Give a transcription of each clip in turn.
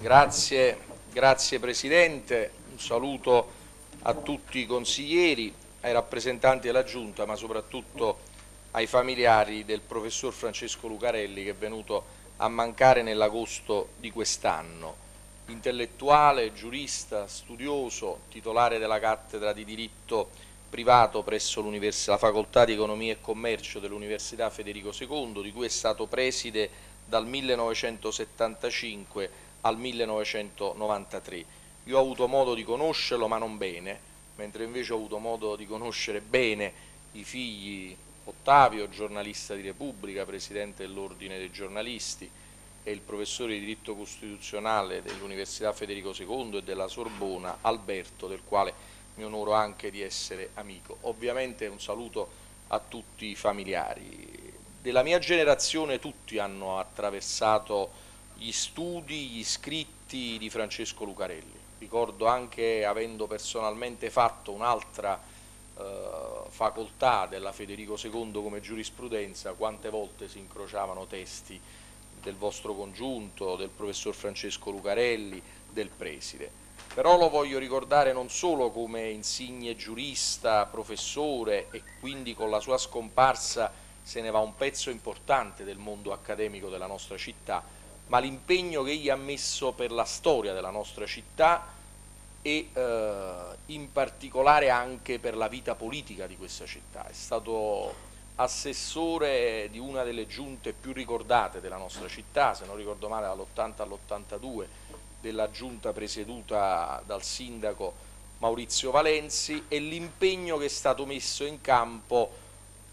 Grazie, grazie Presidente, un saluto a tutti i consiglieri, ai rappresentanti della Giunta, ma soprattutto ai familiari del professor Francesco Lucarelli che è venuto a mancare nell'agosto di quest'anno. Intellettuale, giurista, studioso, titolare della cattedra di diritto privato presso la Facoltà di Economia e Commercio dell'Università Federico II, di cui è stato preside dal 1975 al 1993. Io ho avuto modo di conoscerlo, ma non bene, mentre invece ho avuto modo di conoscere bene i figli Ottavio, giornalista di Repubblica, presidente dell'Ordine dei giornalisti, e il professore di diritto costituzionale dell'Università Federico II e della Sorbona, Alberto, del quale mi onoro anche di essere amico. Ovviamente un saluto a tutti i familiari. Della mia generazione tutti hanno attraversato gli studi, gli scritti di Francesco Lucarelli. Ricordo anche avendo personalmente fatto un'altra eh, facoltà della Federico II come giurisprudenza, quante volte si incrociavano testi del vostro congiunto, del professor Francesco Lucarelli, del preside. Però lo voglio ricordare non solo come insigne giurista, professore e quindi con la sua scomparsa se ne va un pezzo importante del mondo accademico della nostra città, ma l'impegno che egli ha messo per la storia della nostra città e eh, in particolare anche per la vita politica di questa città. È stato assessore di una delle giunte più ricordate della nostra città, se non ricordo male dall'80 all'82, della giunta presieduta dal sindaco Maurizio Valenzi e l'impegno che è stato messo in campo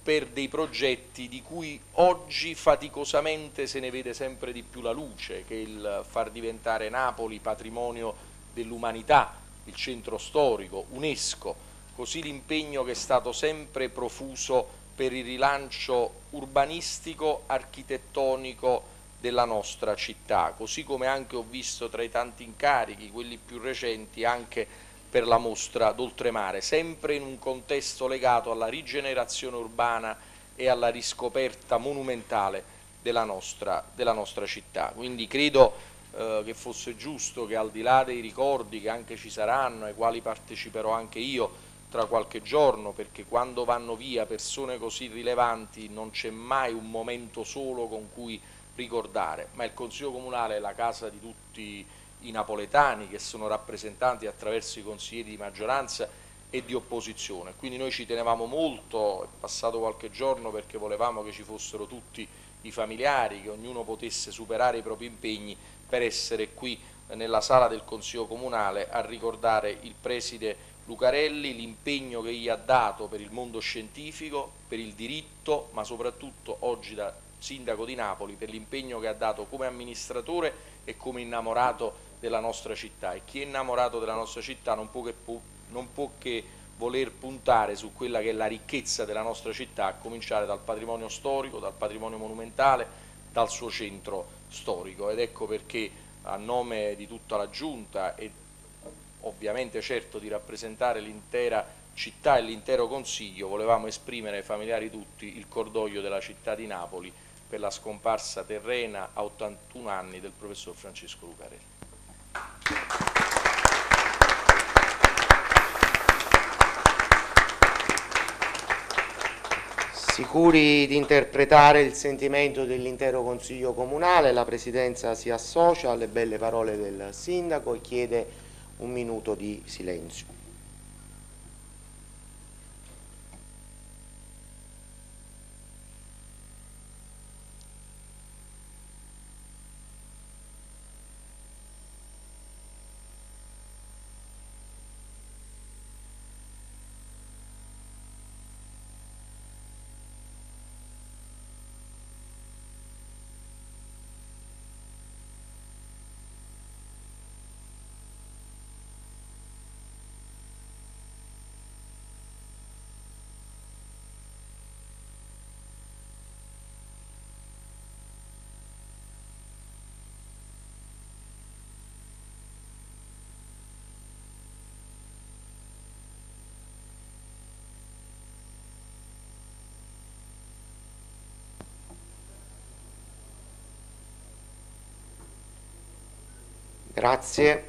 per dei progetti di cui oggi faticosamente se ne vede sempre di più la luce, che è il far diventare Napoli patrimonio dell'umanità, il centro storico, UNESCO, così l'impegno che è stato sempre profuso per il rilancio urbanistico, architettonico della nostra città, così come anche ho visto tra i tanti incarichi, quelli più recenti, anche per la mostra d'oltremare, sempre in un contesto legato alla rigenerazione urbana e alla riscoperta monumentale della nostra, della nostra città. Quindi credo eh, che fosse giusto che al di là dei ricordi che anche ci saranno, ai quali parteciperò anche io tra qualche giorno, perché quando vanno via persone così rilevanti non c'è mai un momento solo con cui ricordare, ma il Consiglio Comunale è la casa di tutti i napoletani che sono rappresentanti attraverso i consiglieri di maggioranza e di opposizione. Quindi noi ci tenevamo molto, è passato qualche giorno perché volevamo che ci fossero tutti i familiari, che ognuno potesse superare i propri impegni per essere qui nella sala del Consiglio Comunale a ricordare il preside Lucarelli, l'impegno che gli ha dato per il mondo scientifico, per il diritto, ma soprattutto oggi da sindaco di Napoli per l'impegno che ha dato come amministratore e come innamorato della nostra città e chi è innamorato della nostra città non può che, non può che voler puntare su quella che è la ricchezza della nostra città, a cominciare dal patrimonio storico, dal patrimonio monumentale, dal suo centro storico ed ecco perché a nome di tutta la Giunta e ovviamente certo di rappresentare l'intera città e l'intero Consiglio volevamo esprimere ai familiari tutti il cordoglio della città di Napoli per la scomparsa terrena a 81 anni del professor Francesco Lucarelli. Sicuri di interpretare il sentimento dell'intero Consiglio Comunale, la Presidenza si associa alle belle parole del Sindaco e chiede un minuto di silenzio. Grazie.